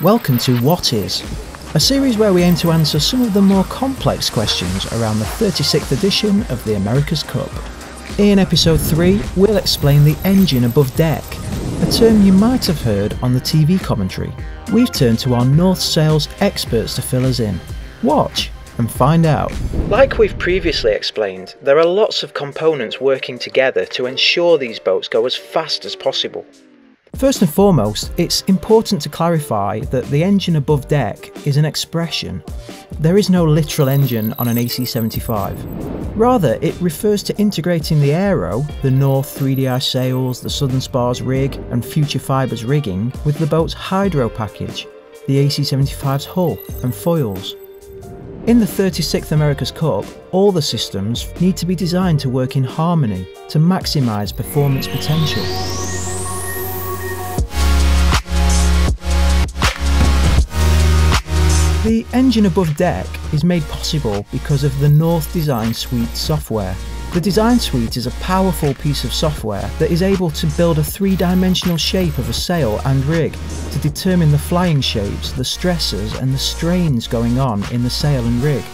Welcome to What Is, a series where we aim to answer some of the more complex questions around the 36th edition of the America's Cup. In episode 3, we'll explain the engine above deck, a term you might have heard on the TV commentary. We've turned to our North Sails experts to fill us in. Watch and find out. Like we've previously explained, there are lots of components working together to ensure these boats go as fast as possible. First and foremost, it's important to clarify that the engine above deck is an expression. There is no literal engine on an AC-75. Rather, it refers to integrating the aero, the North 3DI sails, the Southern Spars rig and Future Fibres rigging with the boat's hydro package, the AC-75's hull and foils. In the 36th America's Cup, all the systems need to be designed to work in harmony to maximise performance potential. The engine above deck is made possible because of the North Design Suite software. The Design Suite is a powerful piece of software that is able to build a three-dimensional shape of a sail and rig to determine the flying shapes, the stresses and the strains going on in the sail and rig.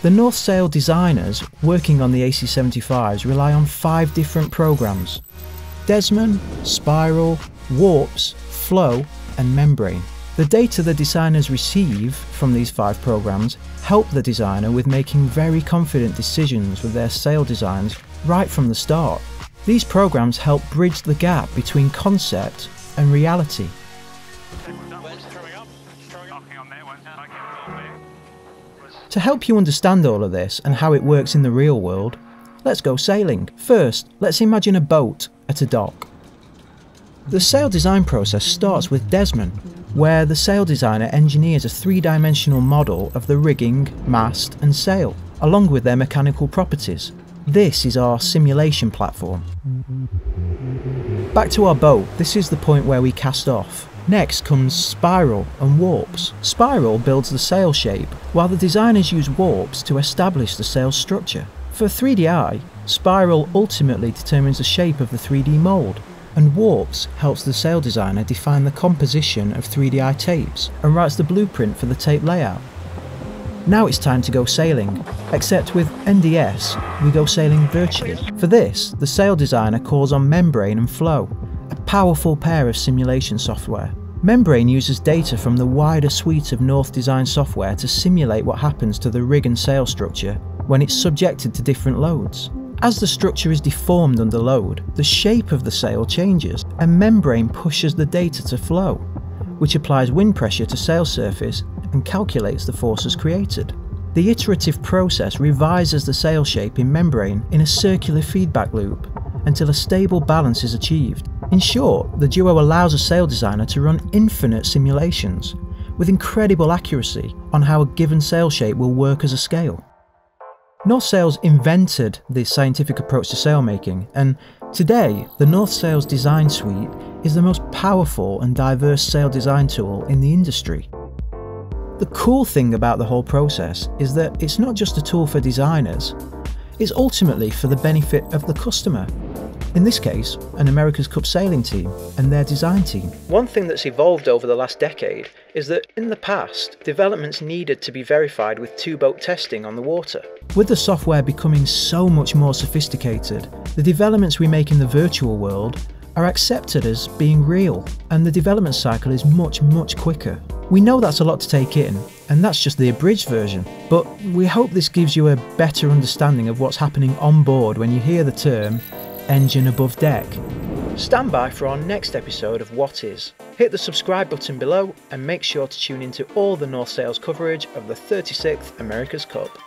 The North Sail designers working on the AC-75s rely on five different programs. Desman, Spiral, Warps, Flow and Membrain. The data the designers receive from these five programs help the designer with making very confident decisions with their sail designs right from the start. These programs help bridge the gap between concept and reality. To help you understand all of this and how it works in the real world, let's go sailing. First, let's imagine a boat at a dock. The sail design process starts with Desman, where the sail designer engineers a three-dimensional model of the rigging, mast and sail, along with their mechanical properties. This is our simulation platform. Back to our boat, this is the point where we cast off. Next comes Spiral and Warps. Spiral builds the sail shape, while the designers use Warps to establish the sail structure. For 3DI, Spiral ultimately determines the shape of the 3D mould, and Warps helps the sail designer define the composition of 3DI tapes and writes the blueprint for the tape layout. Now it's time to go sailing, except with NDS, we go sailing virtually. For this, the sail designer calls on Membrain and Flow, a powerful pair of simulation software. Membrain uses data from the wider suite of North Design software to simulate what happens to the rig and sail structure when it's subjected to different loads. As the structure is deformed under load, the shape of the sail changes and Membrain pushes the data to flow, which applies wind pressure to sail surface and calculates the forces created. The iterative process revises the sail shape in Membrain in a circular feedback loop until a stable balance is achieved. In short, the Duo allows a sail designer to run infinite simulations with incredible accuracy on how a given sail shape will work as a scale. North Sails invented the scientific approach to sailmaking, and today the North Sails Design Suite is the most powerful and diverse sail design tool in the industry. The cool thing about the whole process is that it's not just a tool for designers, it's ultimately for the benefit of the customer in this case, an America's Cup sailing team and their design team. One thing that's evolved over the last decade is that in the past, developments needed to be verified with two boat testing on the water. With the software becoming so much more sophisticated, the developments we make in the virtual world are accepted as being real, and the development cycle is much, much quicker. We know that's a lot to take in, and that's just the abridged version, but we hope this gives you a better understanding of what's happening on board when you hear the term engine above deck. Stand by for our next episode of What Is. Hit the subscribe button below and make sure to tune into all the North Sails coverage of the 36th America's Cup.